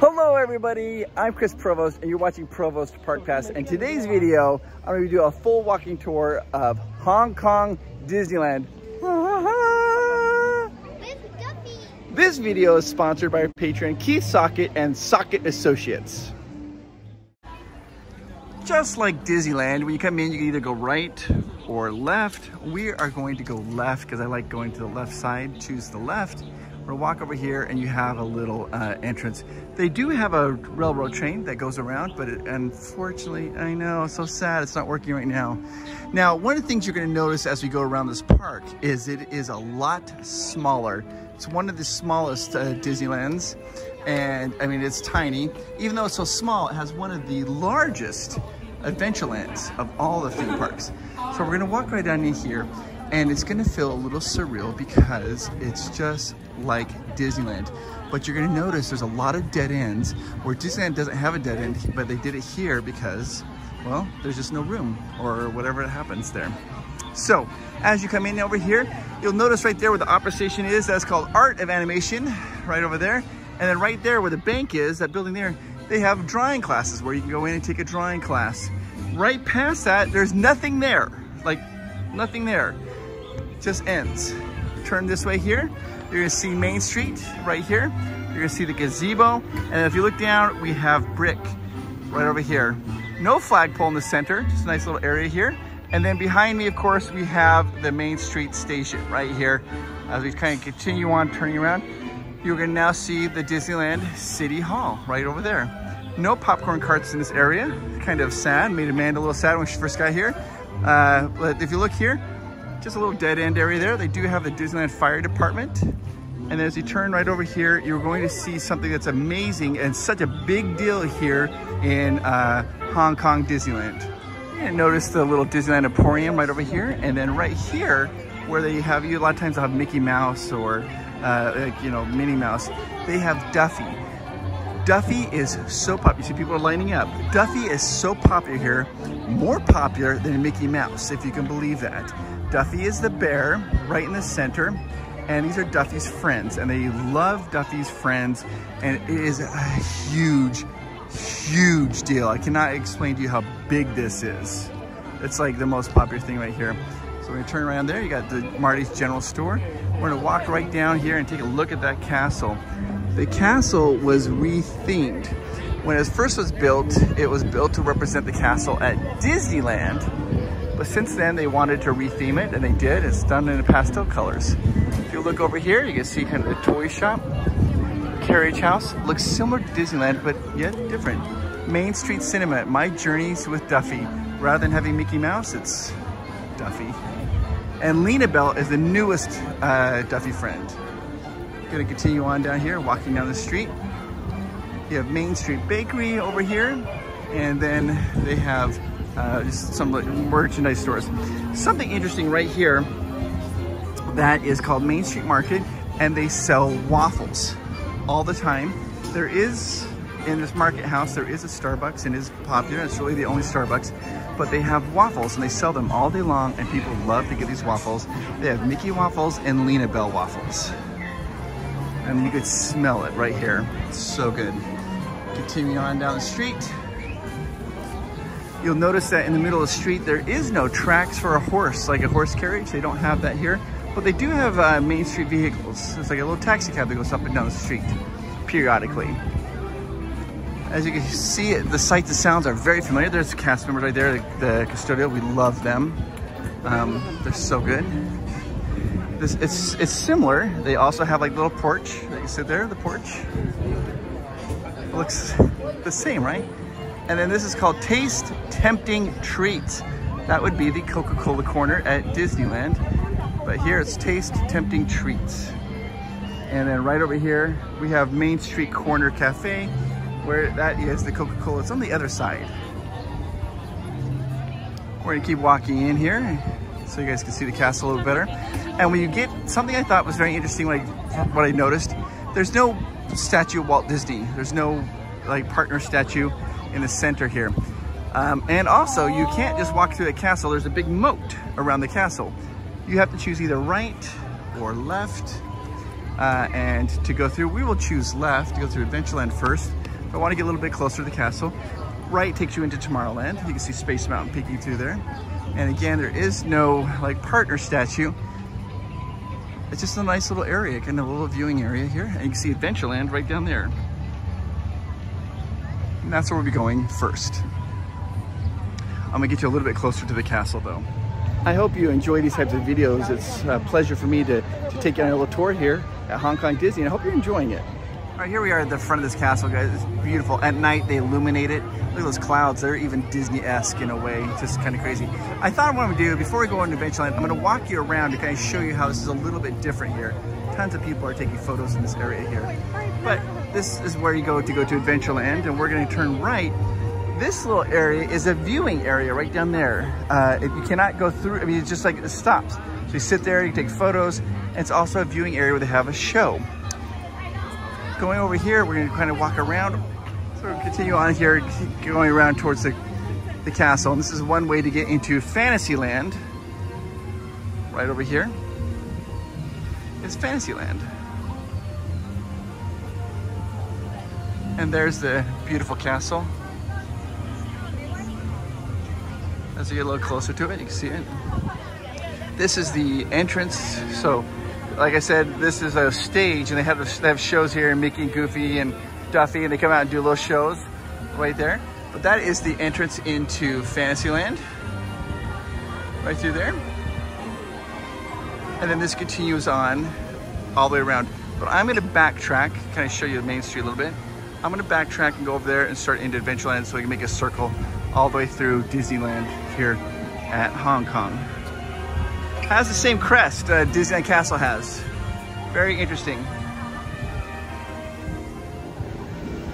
Hello everybody, I'm Chris Provost and you're watching Provost Park Pass and today's video I'm going to do a full walking tour of Hong Kong Disneyland. This video is sponsored by our patron Keith Stockett and Stockett Associates. Just like Disneyland, when you come in you can either go right or left. We are going to go left because I like going to the left side, choose the left. We're gonna walk over here and you have a little uh, entrance. They do have a railroad train that goes around, but it, unfortunately, I know, so sad it's not working right now. Now, one of the things you're gonna notice as we go around this park is it is a lot smaller. It's one of the smallest uh, Disneylands, and I mean, it's tiny. Even though it's so small, it has one of the largest Adventurelands of all the theme parks. So we're gonna walk right down in here and it's gonna feel a little surreal because it's just like Disneyland. But you're gonna notice there's a lot of dead ends where Disneyland doesn't have a dead end, but they did it here because, well, there's just no room or whatever happens there. So as you come in over here, you'll notice right there where the opera station is, that's called Art of Animation, right over there. And then right there where the bank is, that building there, they have drawing classes where you can go in and take a drawing class. Right past that, there's nothing there, like nothing there just ends. Turn this way here, you're gonna see Main Street right here. You're gonna see the gazebo. And if you look down, we have brick right over here. No flagpole in the center, just a nice little area here. And then behind me, of course, we have the Main Street station right here. As we kind of continue on turning around, you're gonna now see the Disneyland City Hall right over there. No popcorn carts in this area. Kind of sad, made Amanda a little sad when she first got here. Uh, but if you look here, just a little dead end area there. They do have the Disneyland Fire Department. And as you turn right over here, you're going to see something that's amazing and such a big deal here in uh, Hong Kong Disneyland. And notice the little Disneyland Emporium right over here. And then right here, where they have you, a lot of times they'll have Mickey Mouse or, uh, like, you know, Minnie Mouse. They have Duffy. Duffy is so popular. You see people are lining up. Duffy is so popular here, more popular than Mickey Mouse, if you can believe that. Duffy is the bear right in the center and these are Duffy's friends and they love Duffy's friends and it is a huge, huge deal. I cannot explain to you how big this is. It's like the most popular thing right here. So we're gonna turn around there. You got the Marty's General Store. We're gonna walk right down here and take a look at that castle. The castle was rethemed. When it first was built, it was built to represent the castle at Disneyland but since then, they wanted to retheme it, and they did. It's done in pastel colors. If you look over here, you can see kind of the toy shop. Carriage house looks similar to Disneyland, but yet different. Main Street Cinema, My Journeys with Duffy. Rather than having Mickey Mouse, it's Duffy. And LinaBell is the newest uh, Duffy friend. Gonna continue on down here, walking down the street. You have Main Street Bakery over here, and then they have uh, just some merchandise stores. Something interesting right here that is called Main Street Market and they sell waffles all the time. There is, in this market house, there is a Starbucks and is popular. It's really the only Starbucks, but they have waffles and they sell them all day long and people love to get these waffles. They have Mickey waffles and LinaBell waffles. And you could smell it right here. It's so good. Continue on down the street. You'll notice that in the middle of the street, there is no tracks for a horse, like a horse carriage. They don't have that here, but they do have uh, Main Street vehicles. It's like a little taxi cab that goes up and down the street periodically. As you can see, the sights and sounds are very familiar. There's cast members right there, the, the custodial. We love them. Um, they're so good. This, it's, it's similar. They also have like little porch that you sit there, the porch. It looks the same, right? And then this is called Taste Tempting Treats. That would be the Coca-Cola corner at Disneyland. But here it's Taste Tempting Treats. And then right over here, we have Main Street Corner Cafe, where that is the Coca-Cola. It's on the other side. We're gonna keep walking in here so you guys can see the castle a little better. And when you get, something I thought was very interesting, like what I noticed, there's no statue of Walt Disney. There's no like partner statue in the center here. Um, and also, you can't just walk through the castle. There's a big moat around the castle. You have to choose either right or left. Uh, and to go through, we will choose left to go through Adventureland first. If I want to get a little bit closer to the castle, right takes you into Tomorrowland. You can see Space Mountain peeking through there. And again, there is no like partner statue. It's just a nice little area, kind of a little viewing area here. And you can see Adventureland right down there. And that's where we'll be going first. I'm gonna get you a little bit closer to the castle though. I hope you enjoy these types of videos. It's a pleasure for me to, to take you on a little tour here at Hong Kong Disney, and I hope you're enjoying it. Right, here we are at the front of this castle, guys. It's beautiful. At night, they illuminate it. Look at those clouds. They're even Disney-esque in a way. Just kind of crazy. I thought what I'm gonna do, before we go into Adventureland, I'm gonna walk you around to kind of show you how this is a little bit different here. Tons of people are taking photos in this area here. But this is where you go to go to Adventureland, and we're gonna turn right this little area is a viewing area right down there. Uh, you cannot go through, I mean, it's just like it stops. So you sit there, you take photos, and it's also a viewing area where they have a show. Going over here, we're gonna kind of walk around. So we'll continue on here, going around towards the, the castle. And this is one way to get into Fantasyland. Right over here is Fantasyland. And there's the beautiful castle. As you get a little closer to it, you can see it. This is the entrance. So, like I said, this is a stage and they have, they have shows here, Mickey and Goofy and Duffy, and they come out and do little shows right there. But that is the entrance into Fantasyland. Right through there. And then this continues on all the way around. But I'm gonna backtrack, kind of show you the main street a little bit. I'm gonna backtrack and go over there and start into Adventureland so we can make a circle all the way through Disneyland here at Hong Kong. Has the same crest uh, Disneyland Castle has. Very interesting.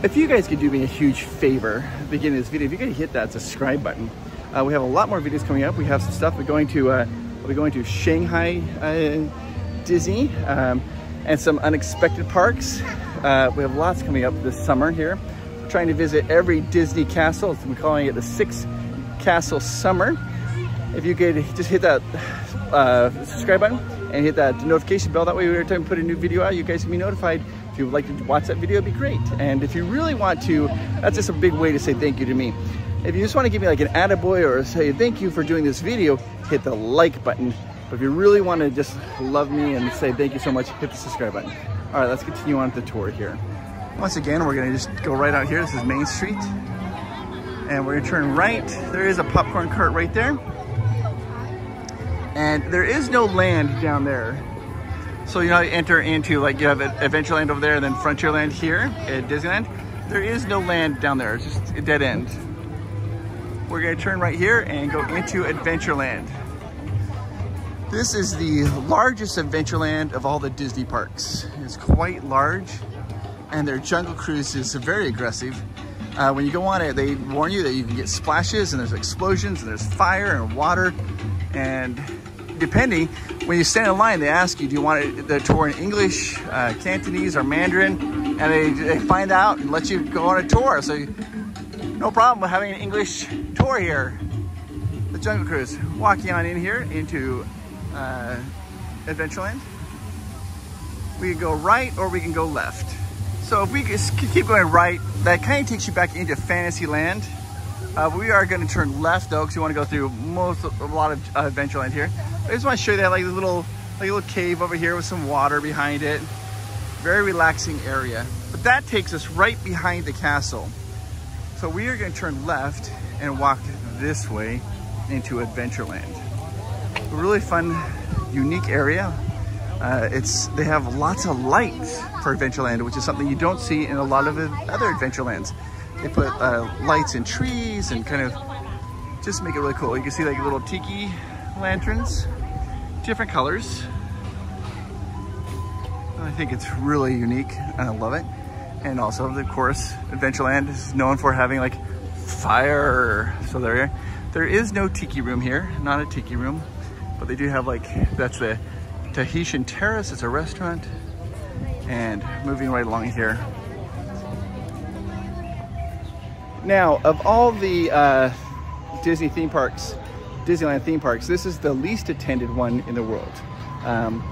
If you guys could do me a huge favor at the beginning of this video, if you could hit that subscribe button. Uh, we have a lot more videos coming up. We have some stuff. We're going to uh, we're going to Shanghai uh, Disney um, and some unexpected parks. Uh, we have lots coming up this summer here We're trying to visit every Disney castle. We're calling it the Six Castle Summer. If you could just hit that uh, subscribe button and hit that notification bell. That way every time we put a new video out, you guys can be notified. If you would like to watch that video, it'd be great. And if you really want to, that's just a big way to say thank you to me. If you just want to give me like an attaboy or say thank you for doing this video, hit the like button. But if you really want to just love me and say thank you so much, hit the subscribe button. All right, let's continue on with the tour here. Once again, we're gonna just go right out here. This is Main Street. And we're gonna turn right. There is a popcorn cart right there. And there is no land down there. So you know, you enter into like you have Adventureland over there and then Frontierland here at Disneyland. There is no land down there, it's just a dead end. We're gonna turn right here and go into Adventureland. This is the largest Adventureland of all the Disney parks. It's quite large and their jungle cruise is very aggressive. Uh, when you go on it, they warn you that you can get splashes and there's explosions and there's fire and water. And depending, when you stand in line, they ask you, do you want the tour in English, uh, Cantonese, or Mandarin? And they, they find out and let you go on a tour. So no problem with having an English tour here. The Jungle Cruise. Walking on in here into uh, Adventureland. We can go right or we can go left. So if we keep going right, that kind of takes you back into Fantasyland. Uh, we are going to turn left though, because we want to go through most, a lot of uh, Adventureland here. I just want to show you that like a little, like a little cave over here with some water behind it. Very relaxing area. But that takes us right behind the castle. So we are going to turn left and walk this way into Adventureland. A really fun, unique area. Uh, it's they have lots of lights for Adventureland, which is something you don't see in a lot of other Adventurelands. They put uh, lights in trees and kind of just make it really cool. You can see like little tiki lanterns, different colors. I think it's really unique and I love it. And also, of course, Adventureland is known for having like fire. So there, there is no tiki room here, not a tiki room, but they do have like, that's the Tahitian Terrace. It's a restaurant. And moving right along here. Now, of all the uh, Disney theme parks, Disneyland theme parks, this is the least attended one in the world. Um,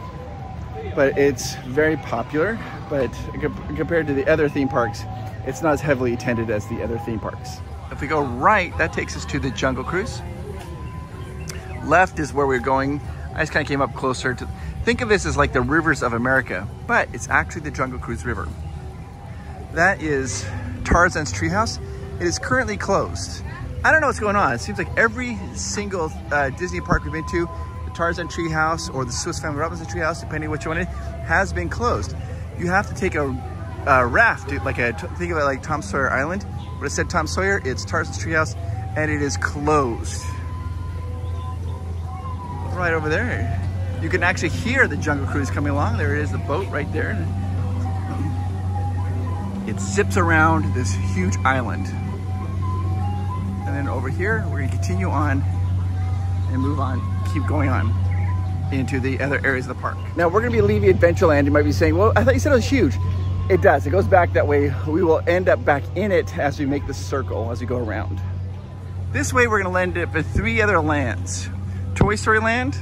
but it's very popular, but compared to the other theme parks, it's not as heavily attended as the other theme parks. If we go right, that takes us to the Jungle Cruise. Left is where we're going. I just kind of came up closer to, think of this as like the rivers of America, but it's actually the Jungle Cruise River. That is Tarzan's Treehouse. It is currently closed. I don't know what's going on. It seems like every single uh, Disney park we've been to, the Tarzan Treehouse or the Swiss Family Robinson Treehouse, depending which one it has been closed. You have to take a, a raft, like a, think of it like Tom Sawyer Island, but it said Tom Sawyer, it's Tarzan's Treehouse, and it is closed. Right over there. You can actually hear the Jungle Cruise coming along. There it is, the boat right there. It zips around this huge island. And then over here, we're gonna continue on and move on, keep going on into the other areas of the park. Now we're gonna be leaving Adventureland. You might be saying, well, I thought you said it was huge. It does, it goes back that way. We will end up back in it as we make the circle, as we go around. This way, we're gonna land up at three other lands. Toy Story Land,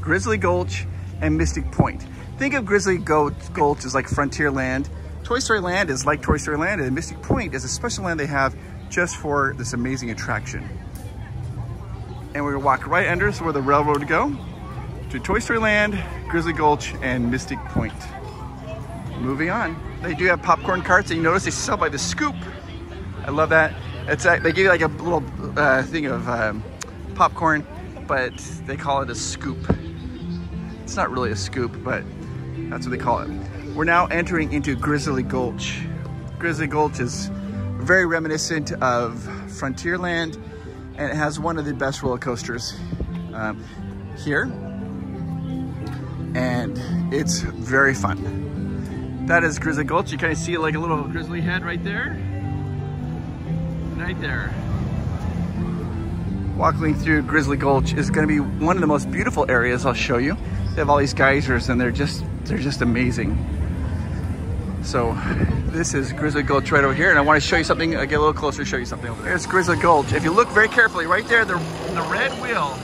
Grizzly Gulch, and Mystic Point. Think of Grizzly Gulch as like Frontierland. Toy Story Land is like Toy Story Land, and Mystic Point is a special land they have just for this amazing attraction. And we're gonna walk right under so where the railroad go to Toy Story Land, Grizzly Gulch, and Mystic Point. Moving on. They do have popcorn carts, and you notice they sell by the scoop. I love that. It's uh, They give you like a little uh, thing of um, popcorn, but they call it a scoop. It's not really a scoop, but that's what they call it. We're now entering into Grizzly Gulch. Grizzly Gulch is very reminiscent of Frontierland, and it has one of the best roller coasters um, here. And it's very fun. That is Grizzly Gulch. You kind of see like a little grizzly head right there. Right there. Walking through Grizzly Gulch is going to be one of the most beautiful areas I'll show you. They have all these geysers and they're just they're just amazing. So this is Grizzly Gulch right over here, and I want to show you something, I get a little closer, show you something over there. There's Grizzly Gulch. If you look very carefully, right there, the, the red wheel,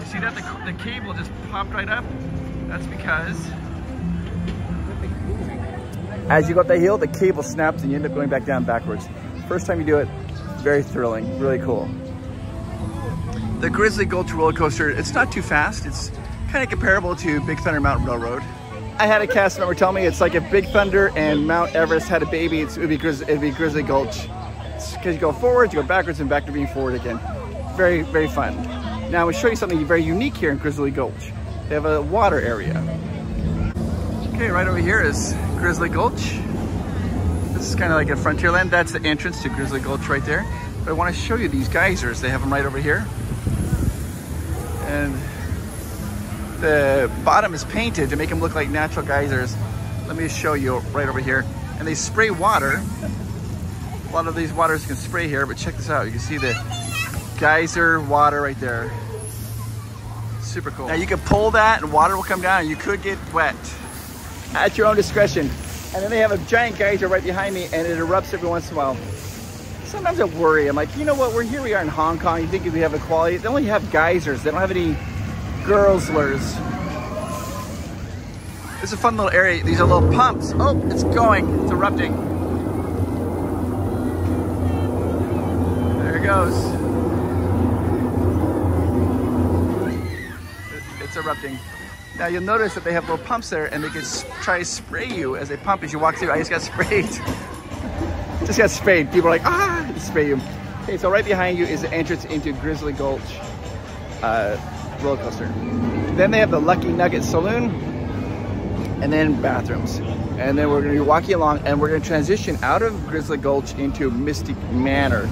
you see that? The, the cable just popped right up? That's because as you go up the hill, the cable snaps and you end up going back down backwards. First time you do it, very thrilling, really cool. The Grizzly Gulch roller coaster, it's not too fast. It's kind of comparable to Big Thunder Mountain Railroad. I had a cast member tell me it's like if Big Thunder and Mount Everest had a baby, it would be, it'd be Grizzly Gulch. Because you go forward, you go backwards, and back to being forward again. Very, very fun. Now I'm gonna show you something very unique here in Grizzly Gulch. They have a water area. Okay, right over here is Grizzly Gulch. This is kind of like a frontier land. That's the entrance to Grizzly Gulch right there. But I want to show you these geysers. They have them right over here. And the bottom is painted to make them look like natural geysers. Let me show you right over here. And they spray water. A lot of these waters can spray here, but check this out. You can see the geyser water right there. Super cool. Now you can pull that and water will come down and you could get wet. At your own discretion. And then they have a giant geyser right behind me and it erupts every once in a while. Sometimes I worry. I'm like, you know what? We're here. We are in Hong Kong. You think we have equality? They only have geysers. They don't have any Girlslers. This is a fun little area. These are little pumps. Oh, it's going. It's erupting. There it goes. It's erupting. Now you'll notice that they have little pumps there and they can try to spray you as they pump as you walk through. I just got sprayed. just got sprayed. People are like, ah, spray you. Okay, so right behind you is the entrance into Grizzly Gulch. Uh, roller coaster. Then they have the Lucky Nugget Saloon and then bathrooms. And then we're gonna be walking along and we're gonna transition out of Grizzly Gulch into Mystic Manor.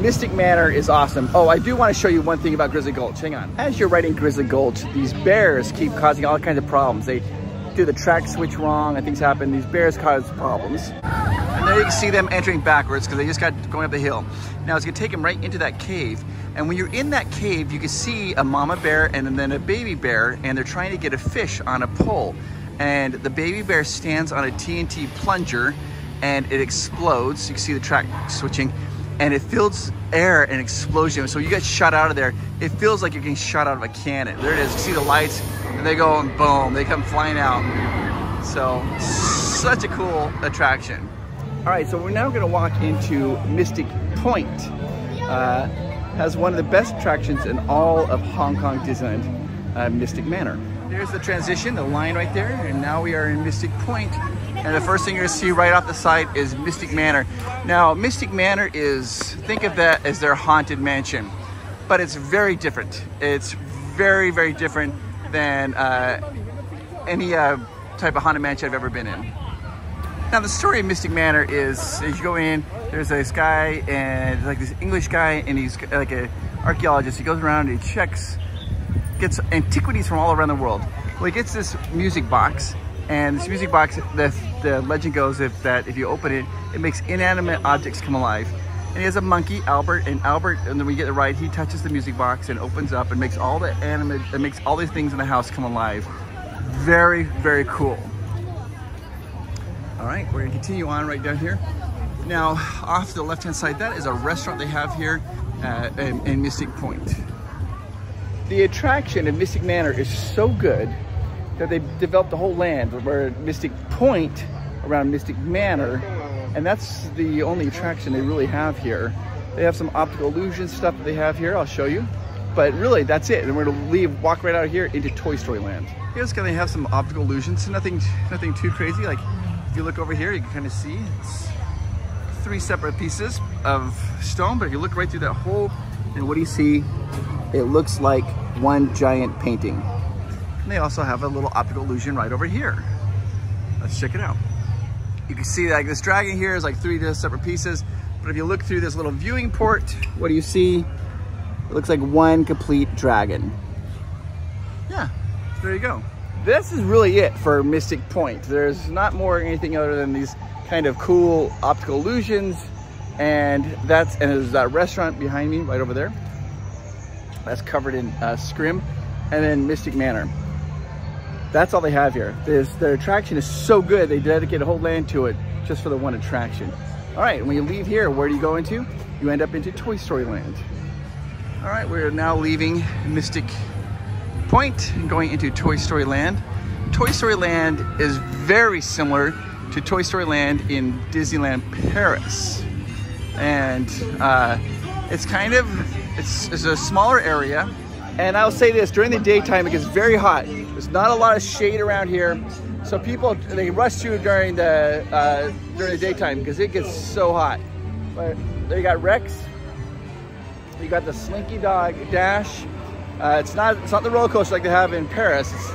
Mystic Manor is awesome. Oh, I do want to show you one thing about Grizzly Gulch. Hang on. As you're riding Grizzly Gulch, these bears keep causing all kinds of problems. They do the track switch wrong and things happen. These bears cause problems. And there you can see them entering backwards because they just got going up the hill. Now it's gonna take them right into that cave. And when you're in that cave, you can see a mama bear and then a baby bear, and they're trying to get a fish on a pole. And the baby bear stands on a TNT plunger and it explodes. You can see the track switching and it fills air and explosion. So you get shot out of there. It feels like you're getting shot out of a cannon. There it is. You see the lights and they go and boom, they come flying out. So such a cool attraction. All right, so we're now gonna walk into Mystic Point. Uh, has one of the best attractions in all of Hong Kong Disneyland, uh, Mystic Manor. There's the transition, the line right there, and now we are in Mystic Point. And the first thing you're gonna see right off the site is Mystic Manor. Now, Mystic Manor is, think of that as their haunted mansion, but it's very different. It's very, very different than uh, any uh, type of haunted mansion I've ever been in. Now the story of Mystic Manor is, as you go in, there's this guy and like this English guy and he's like an archaeologist. He goes around and he checks, gets antiquities from all around the world. Well, he gets this music box and this music box, the, the legend goes if that if you open it, it makes inanimate objects come alive. And he has a monkey, Albert, and Albert, and then we get the right, he touches the music box and opens up and makes all the animate, it makes all these things in the house come alive. Very, very cool. All right, we're gonna continue on right down here. Now, off the left-hand side, that is a restaurant they have here uh, in, in Mystic Point. The attraction in Mystic Manor is so good that they developed the whole land where Mystic Point around Mystic Manor, and that's the only attraction they really have here. They have some optical illusion stuff that they have here, I'll show you. But really, that's it. And we're gonna leave, walk right out of here into Toy Story Land. Here's gonna have some optical illusions, nothing, nothing too crazy. Like if you look over here, you can kind of see it's three separate pieces of stone, but if you look right through that hole, and what do you see? It looks like one giant painting. And they also have a little optical illusion right over here. Let's check it out. You can see like this dragon here is like three separate pieces, but if you look through this little viewing port, what do you see? It looks like one complete dragon. Yeah, there you go this is really it for Mystic Point. There's not more anything other than these kind of cool optical illusions. And that's, and there's that restaurant behind me right over there. That's covered in uh, scrim. And then Mystic Manor. That's all they have here. There's, their attraction is so good, they dedicate a whole land to it just for the one attraction. All right, when you leave here, where do you go into? You end up into Toy Story Land. All right, we're now leaving Mystic Point going into Toy Story Land. Toy Story Land is very similar to Toy Story Land in Disneyland Paris. And uh, it's kind of, it's, it's a smaller area. And I'll say this, during the daytime it gets very hot. There's not a lot of shade around here. So people, they rush you during the, uh, during the daytime because it gets so hot. But there you got Rex. You got the Slinky Dog Dash. Uh, it's not it's not the roller coaster like they have in Paris. It's,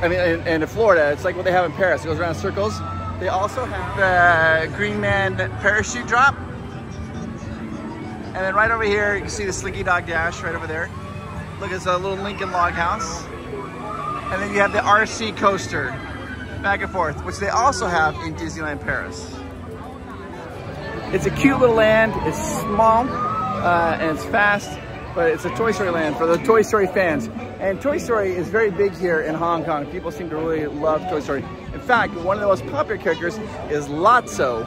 I mean, in, in, Florida, it's like what they have in Paris. It goes around circles. They also have the Green Man parachute drop. And then right over here, you can see the Slinky Dog Dash right over there. Look, it's a little Lincoln log house. And then you have the RC coaster back and forth, which they also have in Disneyland Paris. It's a cute little land. It's small uh, and it's fast but it's a Toy Story land for the Toy Story fans. And Toy Story is very big here in Hong Kong. People seem to really love Toy Story. In fact, one of the most popular characters is Lotso.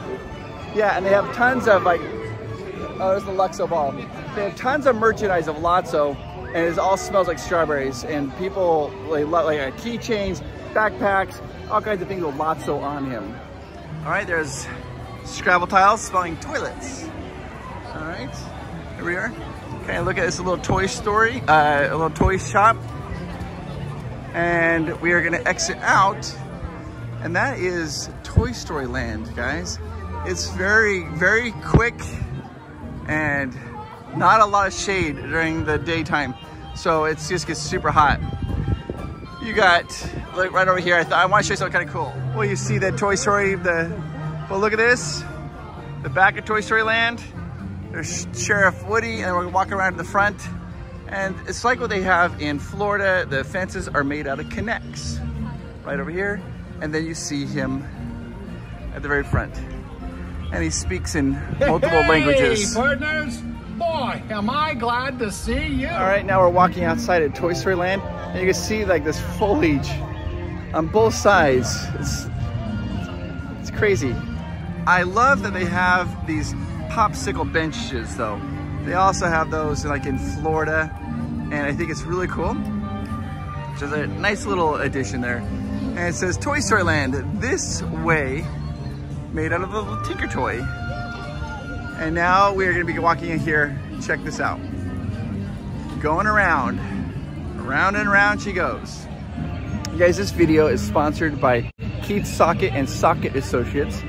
Yeah, and they have tons of like, oh, there's the Luxo ball. They have tons of merchandise of Lotso, and it all smells like strawberries. And people like, like uh, keychains, backpacks, all kinds of things with Lotso on him. All right, there's Scrabble tiles smelling toilets. All right, here we are. Okay, look at this little toy story, uh, a little toy shop. And we are gonna exit out and that is Toy Story Land, guys. It's very, very quick and not a lot of shade during the daytime. So it just gets super hot. You got, look right over here, I thought I wanna show you something kind of cool. Well, you see that Toy Story, the, well look at this, the back of Toy Story Land. There's Sheriff Woody and we're walking around to the front. And it's like what they have in Florida. The fences are made out of K'NEX right over here. And then you see him at the very front. And he speaks in multiple hey, languages. partners! Boy, am I glad to see you. All right, now we're walking outside at Toy Story Land. And you can see like this foliage on both sides. It's, it's crazy. I love that they have these popsicle benches though. They also have those like in Florida and I think it's really cool. Just a nice little addition there. And it says Toy Story Land, this way made out of a little Tinker Toy. And now we are gonna be walking in here. Check this out. Going around, around and around she goes. You guys, this video is sponsored by Keith Stockett and Stockett Associates.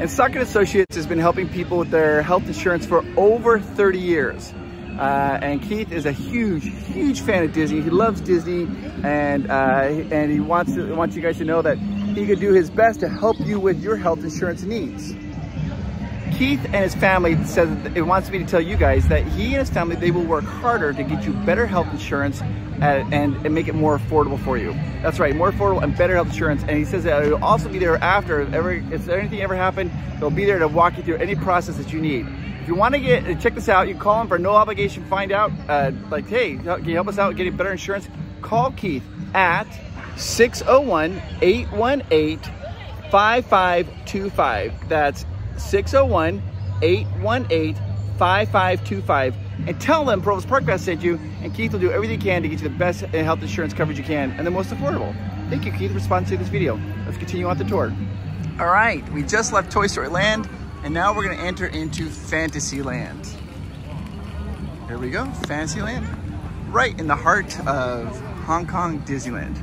And Stockett Associates has been helping people with their health insurance for over 30 years. Uh, and Keith is a huge, huge fan of Disney. He loves Disney, and uh, and he wants to, wants you guys to know that he could do his best to help you with your health insurance needs. Keith and his family said it wants me to tell you guys that he and his family they will work harder to get you better health insurance and, and make it more affordable for you. That's right, more affordable and better health insurance. And he says that it'll also be there after if, ever, if anything ever happened, they'll be there to walk you through any process that you need. If you want to get check this out, you call them for no obligation. Find out, uh, like, hey, can you help us out getting better insurance? Call Keith at 601 818 5525. That's 601 818 5525 and tell them Provost Parkpass sent you and Keith will do everything he can to get you the best health insurance coverage you can and the most affordable. Thank you Keith for sponsoring this video. Let's continue on the tour. All right, we just left Toy Story Land and now we're gonna enter into Fantasyland. Here we go, Fantasyland. Right in the heart of Hong Kong Disneyland.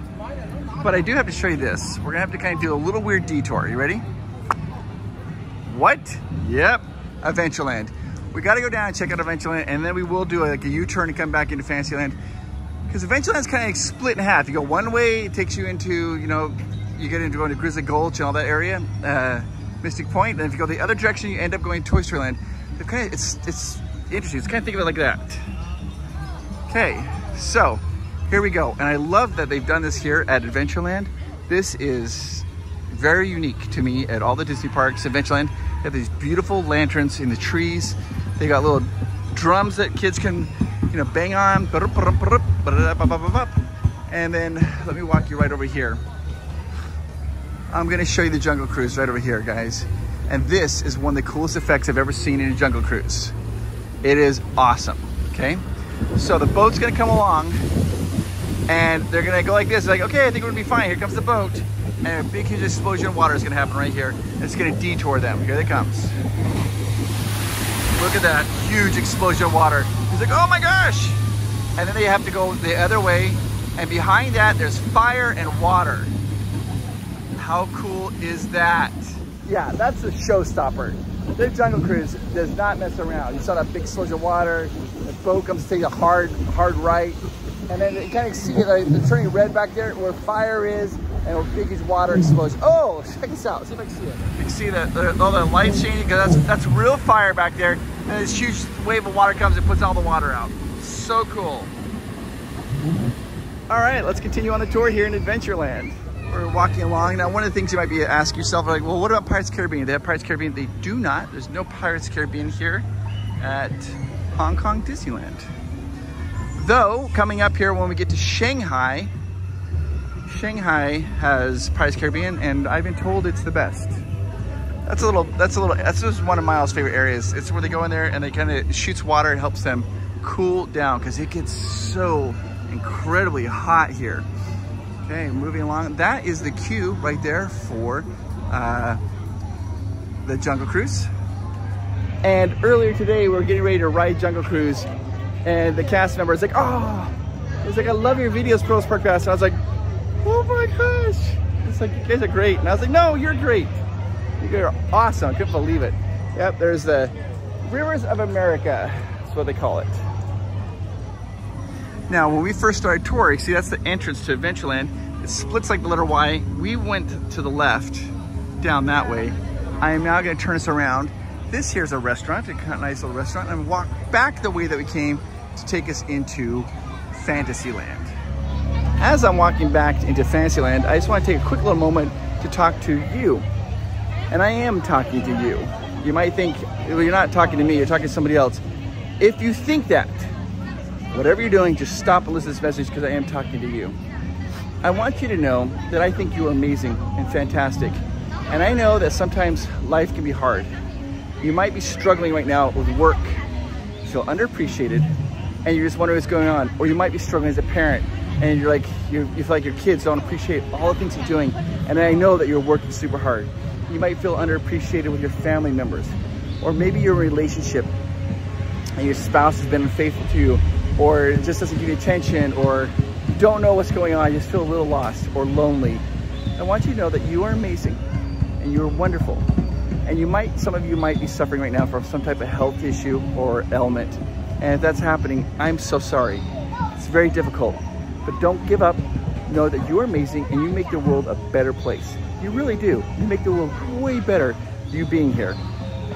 But I do have to show you this. We're gonna have to kind of do a little weird detour. You ready? What? Yep, Adventureland. We gotta go down and check out Adventureland and then we will do a, like a U-turn and come back into Fantasyland. Because Adventureland's kind of split in half. You go one way, it takes you into, you know, you get into going to Grizzly Gulch and all that area, uh, Mystic Point. And if you go the other direction, you end up going Toy Story Land. Kind of, it's, it's interesting. It's kind of think of it like that. Okay, so here we go. And I love that they've done this here at Adventureland. This is very unique to me at all the Disney parks, Adventureland. They have these beautiful lanterns in the trees. They got little drums that kids can, you know, bang on. And then let me walk you right over here. I'm gonna show you the Jungle Cruise right over here, guys. And this is one of the coolest effects I've ever seen in a Jungle Cruise. It is awesome, okay? So the boat's gonna come along and they're gonna go like this. Like, okay, I think we're gonna be fine. Here comes the boat. And a big huge explosion of water is gonna happen right here. It's gonna detour them. Here it comes. Look at that huge explosion of water. He's like, oh my gosh. And then they have to go the other way. And behind that, there's fire and water. How cool is that? Yeah, that's a showstopper. This Jungle Cruise does not mess around. You saw that big explosion of water. The boat comes to take a hard, hard right. And then you kind of see like, it's turning red back there where fire is and a big huge water explosion. Oh, check this out. See if I can see it. You can see that the, all the lights changing because that's, that's real fire back there. And this huge wave of water comes and puts all the water out. So cool. All right, let's continue on the tour here in Adventureland. We're walking along. Now, one of the things you might be asking yourself, like, well, what about Pirates Caribbean? They have Pirates Caribbean. They do not. There's no Pirates Caribbean here at Hong Kong Disneyland. Though, coming up here when we get to Shanghai, Shanghai has Pirates Caribbean, and I've been told it's the best. That's a little, that's a little, that's just one of Miles' favorite areas. It's where they go in there and they kind of shoots water and helps them cool down because it gets so incredibly hot here. Okay, moving along. That is the queue right there for uh, the Jungle Cruise. And earlier today, we are getting ready to ride Jungle Cruise and the cast member is like, ah. oh, it's like, I love your videos, Pearls Pass. And I was like, oh my gosh. It's like, you guys are great. And I was like, no, you're great. You're awesome. I couldn't believe it. Yep, there's the Rivers of America. That's what they call it. Now, when we first started touring, see, that's the entrance to Adventureland. It splits like the letter Y. We went to the left, down that way. I am now gonna turn us around. This here is a restaurant, a nice little restaurant, and walk back the way that we came to take us into Fantasyland. As I'm walking back into Fantasyland, I just want to take a quick little moment to talk to you. And I am talking to you. You might think, well, you're not talking to me, you're talking to somebody else. If you think that, whatever you're doing, just stop and listen to this message because I am talking to you. I want you to know that I think you are amazing and fantastic. And I know that sometimes life can be hard. You might be struggling right now with work, you feel underappreciated, and you're just wondering what's going on. Or you might be struggling as a parent and you're like, you're, you feel like your kids don't appreciate all the things you're doing. And I know that you're working super hard. you might feel underappreciated with your family members, or maybe your relationship and your spouse has been unfaithful to you, or just doesn't give you attention, or you don't know what's going on, you just feel a little lost or lonely. I want you to know that you are amazing and you are wonderful. And you might, some of you might be suffering right now from some type of health issue or ailment. And if that's happening, I'm so sorry. It's very difficult, but don't give up. Know that you are amazing and you make the world a better place. You really do. You make the world way better you being here.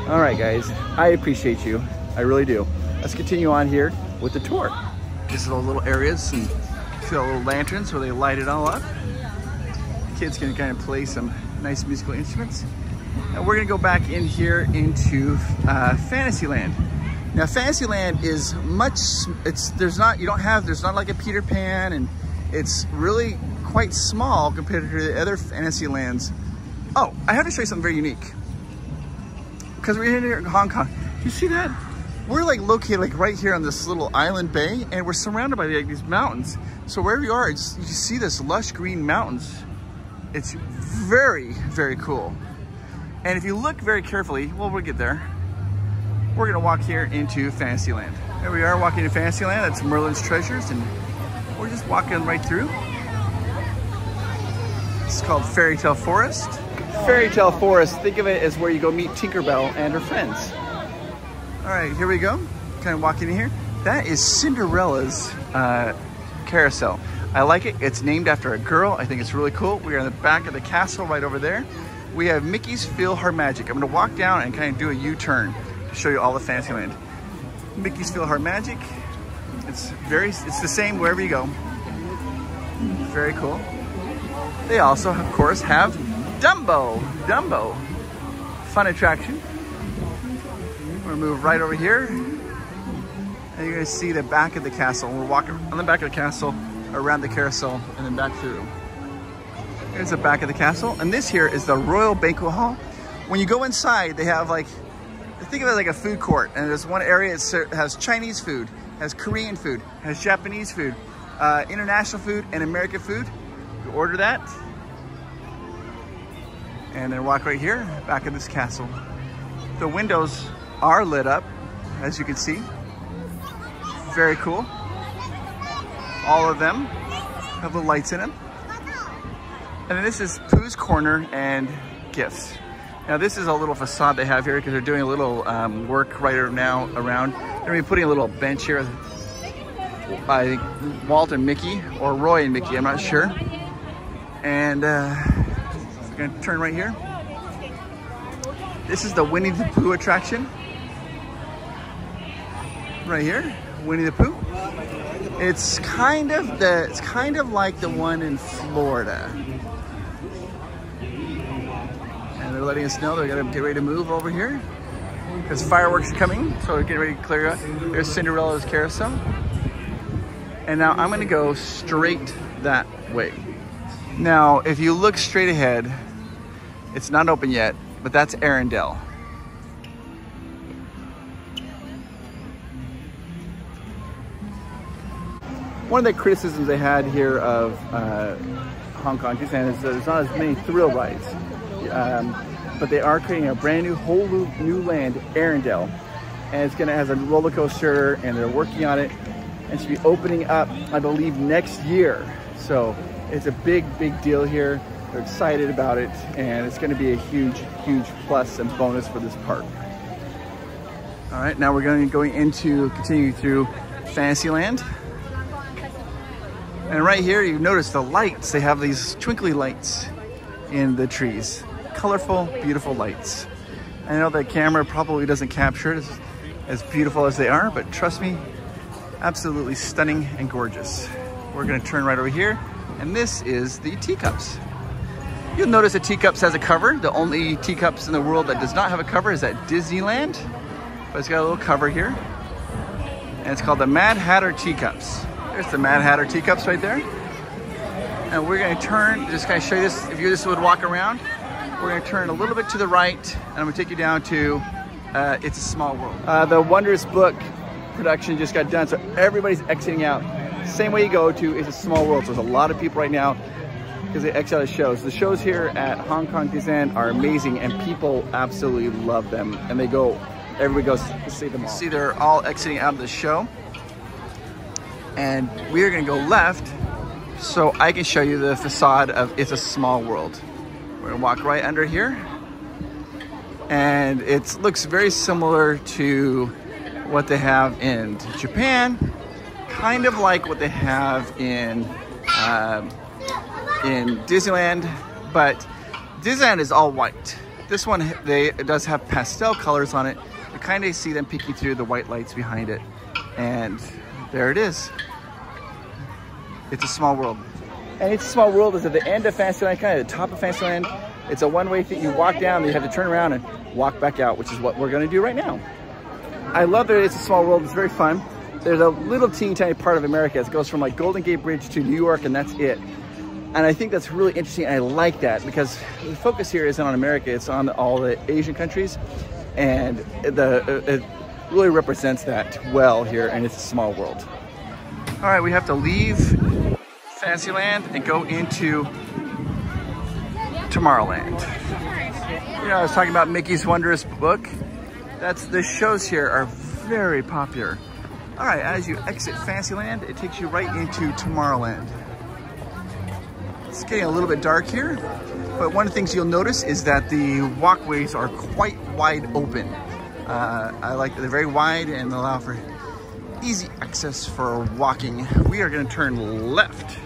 All right, guys, I appreciate you. I really do. Let's continue on here with the tour. These little little areas and see all little lanterns where they light it all up. Kids can kind of play some nice musical instruments. And we're gonna go back in here into uh, Fantasyland. Now Fantasyland is much, it's, there's not, you don't have, there's not like a Peter Pan and it's really quite small compared to the other Fantasylands. Oh, I have to show you something very unique. Because we're here in Hong Kong. You see that? We're like located like right here on this little island bay and we're surrounded by like these mountains. So wherever you are, you see this lush green mountains. It's very, very cool. And if you look very carefully, well, we'll get there. We're gonna walk here into Fantasyland. There we are walking into Fantasyland. That's Merlin's Treasures and we're just walking right through. It's called Fairy Tale Forest. Fairy Tale Forest, think of it as where you go meet Tinkerbell and her friends. All right, here we go. Kind of walking in here. That is Cinderella's uh, carousel. I like it. It's named after a girl. I think it's really cool. We are in the back of the castle right over there. We have Mickey's Feel Her PhilharMagic. I'm gonna walk down and kind of do a U-turn to show you all the Fantasyland. Mickey's Feel Her PhilharMagic. It's very, it's the same wherever you go. Very cool. They also, of course, have Dumbo. Dumbo. Fun attraction. We're gonna move right over here. And you're gonna see the back of the castle. We're walking on the back of the castle, around the carousel, and then back through. Here's the back of the castle. And this here is the Royal Banquet Hall. When you go inside, they have like, think of it like a food court. And there's one area that has Chinese food, has Korean food, has Japanese food, uh, international food, and American food. You order that. And then walk right here, back of this castle. The windows are lit up, as you can see. Very cool. All of them have the lights in them. And then this is Pooh's Corner and Gifts. Now this is a little facade they have here because they're doing a little um, work right now around. They're gonna be putting a little bench here by Walt and Mickey, or Roy and Mickey, I'm not sure. And uh, we're gonna turn right here. This is the Winnie the Pooh attraction. Right here, Winnie the Pooh. It's kind of the, it's kind of like the one in Florida. And they're letting us know they're gonna get ready to move over here because fireworks are coming. So we're getting ready to clear up. There's Cinderella's carousel. And now I'm gonna go straight that way. Now, if you look straight ahead, it's not open yet, but that's Arendelle. One of the criticisms they had here of uh, Hong Kong Disneyland is that there's not as many thrill rides. Um, but they are creating a brand new, whole new, land, Arendelle. And it's gonna have a roller coaster and they're working on it and should be opening up, I believe, next year. So it's a big, big deal here. They're excited about it and it's gonna be a huge, huge plus and bonus for this park. All right, now we're going to go into, continue through Fantasyland. And right here, you notice the lights. They have these twinkly lights in the trees. Colorful, beautiful lights. I know the camera probably doesn't capture it as, as beautiful as they are, but trust me, absolutely stunning and gorgeous. We're gonna turn right over here, and this is the teacups. You'll notice that teacups has a cover. The only teacups in the world that does not have a cover is at Disneyland, but it's got a little cover here. And it's called the Mad Hatter Teacups. There's the Mad Hatter teacups right there. And we're gonna turn, just kind of show you this, if you just would walk around, we're gonna turn a little bit to the right, and I'm gonna take you down to uh, It's a Small World. Uh, the Wondrous Book production just got done, so everybody's exiting out. Same way you go to It's a Small World. So there's a lot of people right now because they exit out of shows. The shows here at Hong Kong Disneyland are amazing and people absolutely love them. And they go, everybody goes to see them all. See, they're all exiting out of the show. And we are gonna go left so I can show you the facade of It's a Small World. Gonna walk right under here. And it looks very similar to what they have in Japan, kind of like what they have in uh, in Disneyland, but Disneyland is all white. This one, they it does have pastel colors on it. You kind of see them peeking through the white lights behind it. And there it is. It's a small world. And It's a Small World is at the end of Fantasyland, kind of the top of Fantasyland. It's a one-way thing. You walk down, you have to turn around and walk back out, which is what we're gonna do right now. I love that it's a small world. It's very fun. There's a little teeny tiny part of America. It goes from like Golden Gate Bridge to New York and that's it. And I think that's really interesting. I like that because the focus here isn't on America. It's on all the Asian countries. And the uh, it really represents that well here and it's a small world. All right, we have to leave Fantasyland and go into Tomorrowland. You know, I was talking about Mickey's Wondrous Book. That's the shows here are very popular. All right, as you exit Fantasyland, it takes you right into Tomorrowland. It's getting a little bit dark here, but one of the things you'll notice is that the walkways are quite wide open. Uh, I like they're very wide and allow for easy access for walking. We are gonna turn left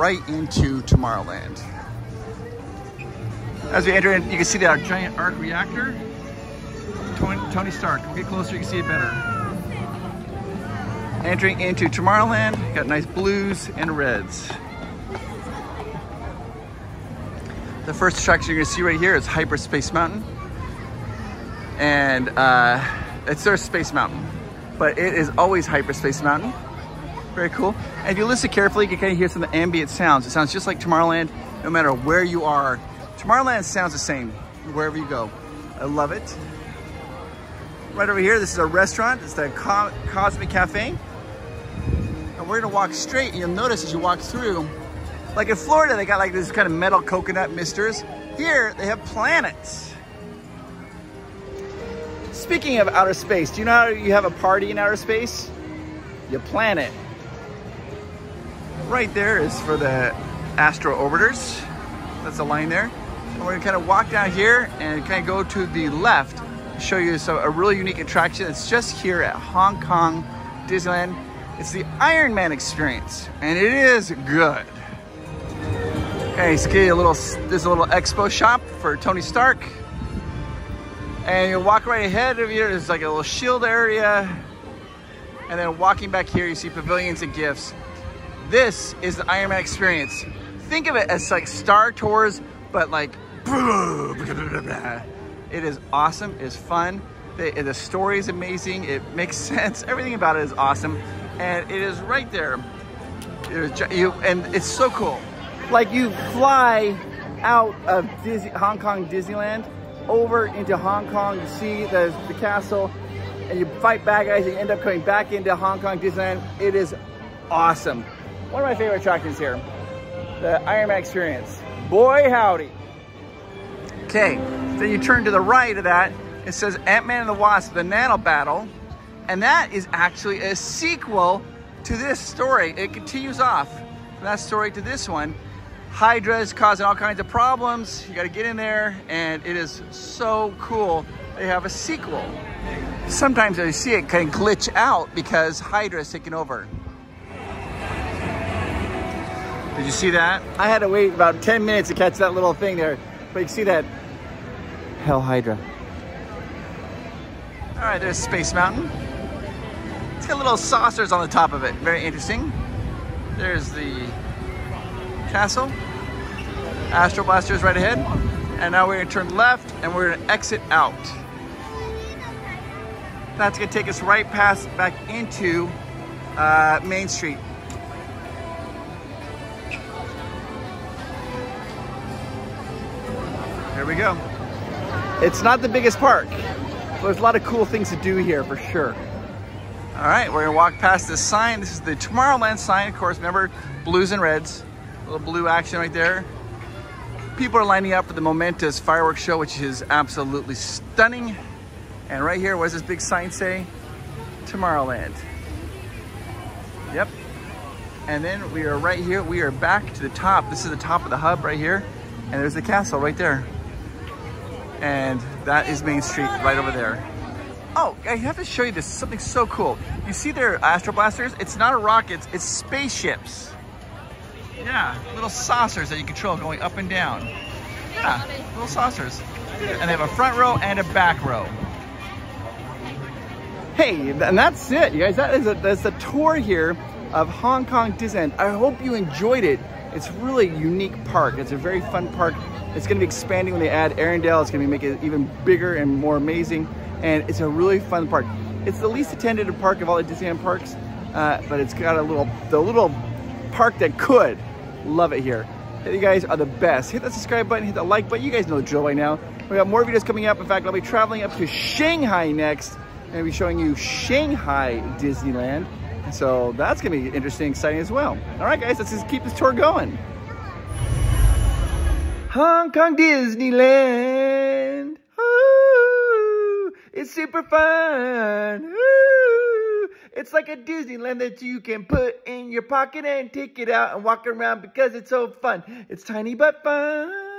right into Tomorrowland. As we enter in, you can see that giant arc reactor. Tony, Stark, we'll get closer, you can see it better. Entering into Tomorrowland, got nice blues and reds. The first attraction you're gonna see right here is Hyperspace Mountain. And uh, it's their Space Mountain, but it is always Hyperspace Mountain. Very cool. And if you listen carefully, you can kind of hear some of the ambient sounds. It sounds just like Tomorrowland, no matter where you are. Tomorrowland sounds the same wherever you go. I love it. Right over here, this is a restaurant. It's the Co Cosmic Cafe. And we're gonna walk straight, and you'll notice as you walk through, like in Florida, they got like this kind of metal coconut misters. Here, they have planets. Speaking of outer space, do you know how you have a party in outer space? You plan it. Right there is for the Astro Orbiters. That's the line there. And we're gonna kind of walk down here and kind of go to the left show you some, a really unique attraction. It's just here at Hong Kong Disneyland. It's the Iron Man experience, and it is good. Okay, so a little, there's a little expo shop for Tony Stark. And you walk right ahead of you, there's like a little shield area. And then walking back here, you see pavilions and gifts. This is the Iron Man experience. Think of it as like Star Tours, but like It is awesome, it is fun. The, the story is amazing, it makes sense. Everything about it is awesome. And it is right there. You, and it's so cool. Like you fly out of Disney, Hong Kong Disneyland over into Hong Kong, you see the, the castle, and you fight bad guys, and you end up coming back into Hong Kong Disneyland. It is awesome. One of my favorite attractions here, the Iron Man experience. Boy, howdy. Okay, then you turn to the right of that, it says Ant-Man and the Wasp, the Nano Battle, and that is actually a sequel to this story. It continues off from that story to this one. Hydra is causing all kinds of problems. You gotta get in there, and it is so cool. They have a sequel. Sometimes I see it of glitch out because Hydra is taking over. Did you see that? I had to wait about 10 minutes to catch that little thing there. But you can see that Hell Hydra. All right, there's Space Mountain. It's got little saucers on the top of it. Very interesting. There's the castle. Astro Blaster is right ahead. And now we're gonna turn left and we're gonna exit out. That's gonna take us right past back into uh, Main Street. We go. It's not the biggest park, but there's a lot of cool things to do here for sure. All right, we're gonna walk past this sign. This is the Tomorrowland sign, of course, remember, blues and reds. little blue action right there. People are lining up for the momentous fireworks show, which is absolutely stunning. And right here, what does this big sign say? Tomorrowland. Yep. And then we are right here. We are back to the top. This is the top of the hub right here. And there's the castle right there. And that is Main Street right over there. Oh, I have to show you this, something so cool. You see their Astro Blasters? It's not a rocket, it's spaceships. Yeah, little saucers that you control going up and down. Yeah, little saucers. And they have a front row and a back row. Hey, and that's it, you guys. That is a, that's the tour here of Hong Kong Disneyland. I hope you enjoyed it. It's really unique park. It's a very fun park. It's gonna be expanding when they add Arendelle. It's gonna be make it even bigger and more amazing. And it's a really fun park. It's the least attended park of all the Disneyland parks, uh, but it's got a little, the little park that could. Love it here. You guys are the best. Hit that subscribe button, hit that like button. You guys know the drill right now. We got more videos coming up. In fact, I'll be traveling up to Shanghai next. I'm gonna be showing you Shanghai Disneyland. So that's gonna be interesting, exciting as well. All right, guys, let's just keep this tour going. Hong Kong Disneyland. Ooh, it's super fun. Ooh, it's like a Disneyland that you can put in your pocket and take it out and walk around because it's so fun. It's tiny but fun.